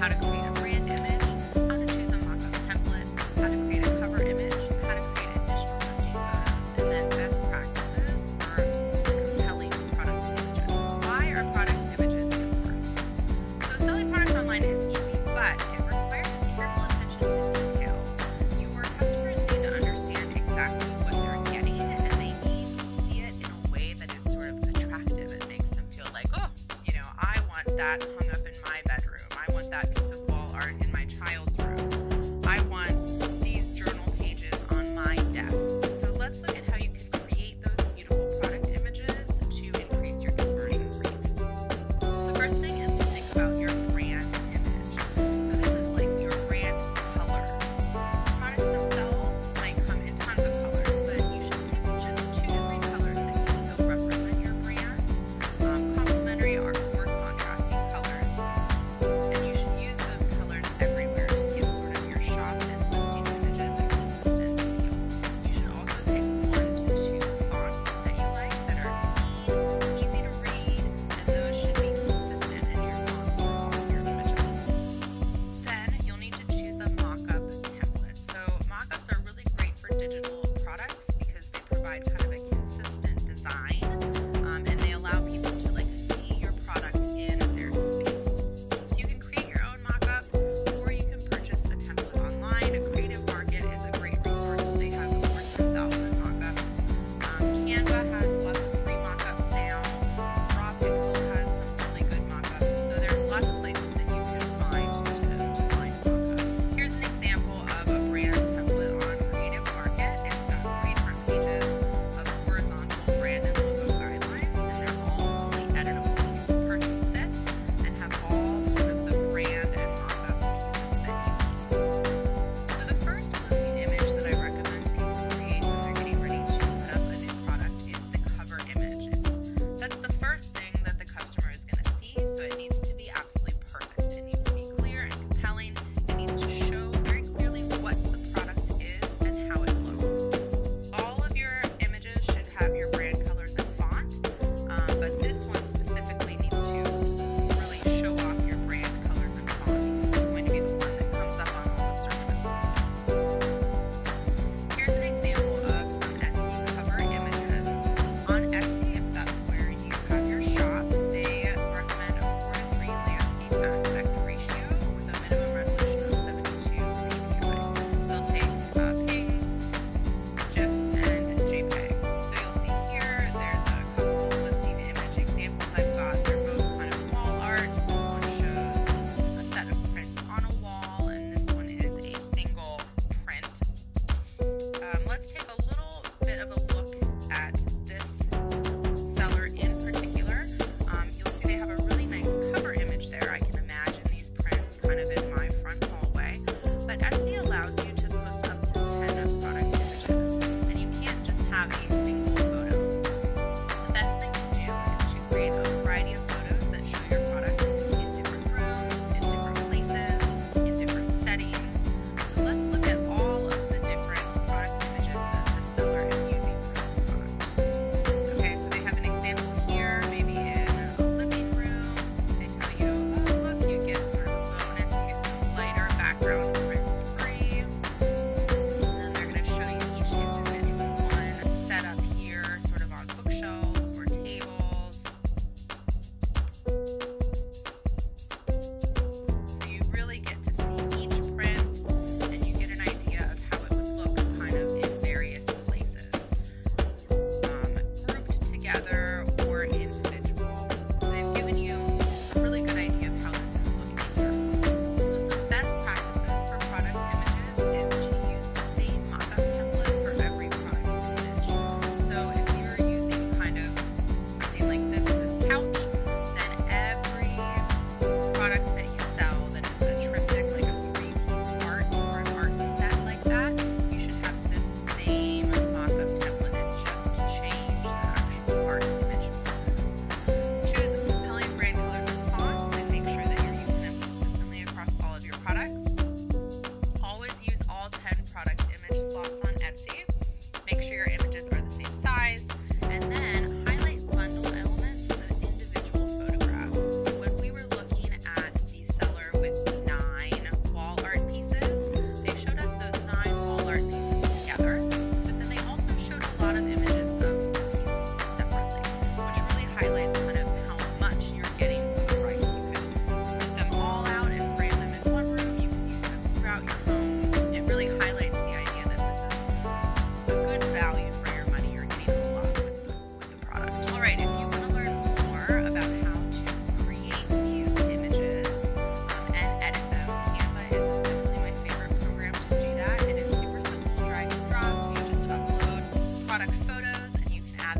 how to create a brand image, how to choose a mock-up template, how to create a cover image, how to create additional listing photos, and then best practices for compelling product images. Why are product images important? So selling products online is easy, but it requires careful attention to detail. Your customers need to understand exactly what they're getting, and they need to see it in a way that is sort of attractive and makes them feel like, oh, you know, I want that hung up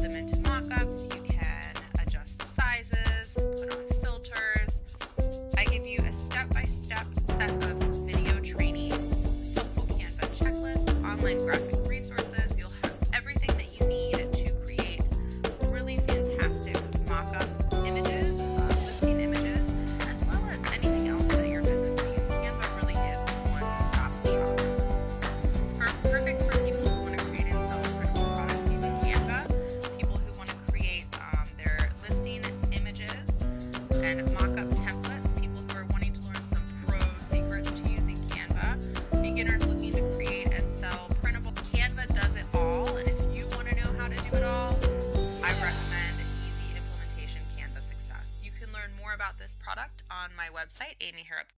them into mock-ups.